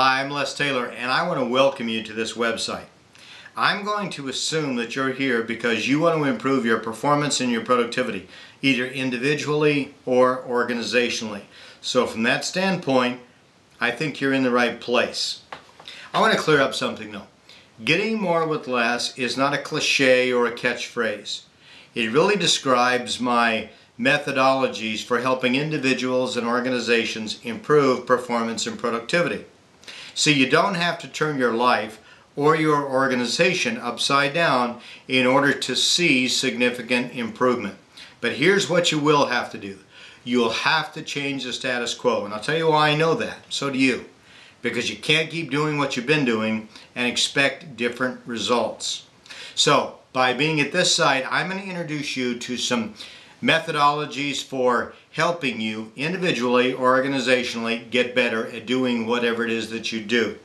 Hi, I'm Les Taylor and I want to welcome you to this website. I'm going to assume that you're here because you want to improve your performance and your productivity, either individually or organizationally. So from that standpoint, I think you're in the right place. I want to clear up something though. Getting more with less is not a cliche or a catchphrase. It really describes my methodologies for helping individuals and organizations improve performance and productivity. So you don't have to turn your life or your organization upside down in order to see significant improvement. But here's what you will have to do. You'll have to change the status quo. And I'll tell you why I know that. So do you. Because you can't keep doing what you've been doing and expect different results. So by being at this site, I'm going to introduce you to some methodologies for helping you individually or organizationally get better at doing whatever it is that you do.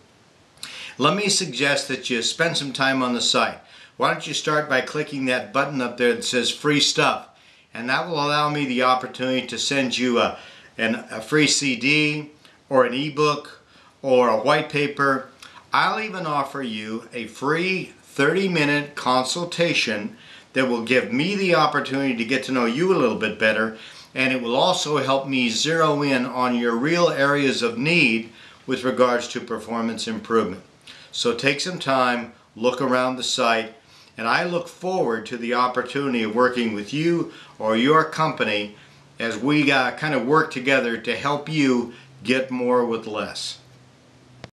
Let me suggest that you spend some time on the site. Why don't you start by clicking that button up there that says free stuff and that will allow me the opportunity to send you a, an, a free CD or an ebook or a white paper. I'll even offer you a free 30 minute consultation that will give me the opportunity to get to know you a little bit better and it will also help me zero in on your real areas of need with regards to performance improvement. So take some time, look around the site, and I look forward to the opportunity of working with you or your company as we uh, kind of work together to help you get more with less.